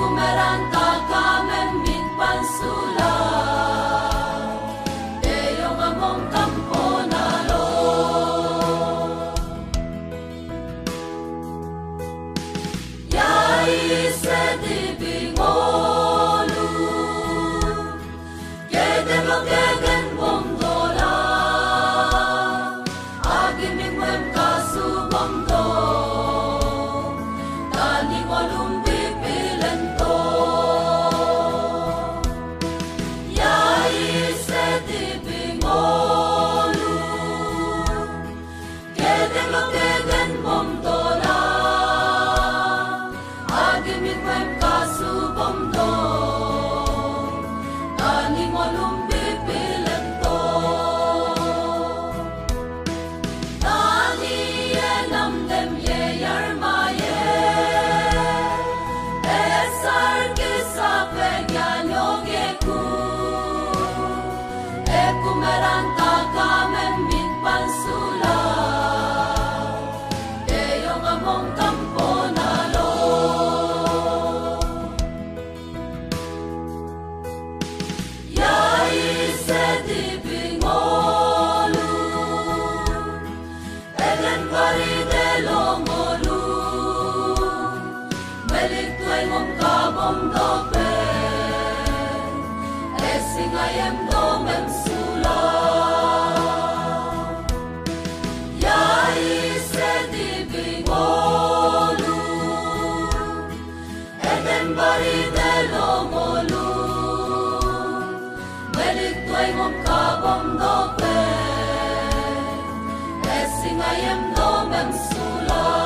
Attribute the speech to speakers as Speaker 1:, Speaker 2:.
Speaker 1: bumerang Cumeranta, camen, mitpan, zula, y yo va ponta, ponta, lo. Ya ice divimolo, el encaride lo molo, velito en un cabo en dope, Singayam domem sulam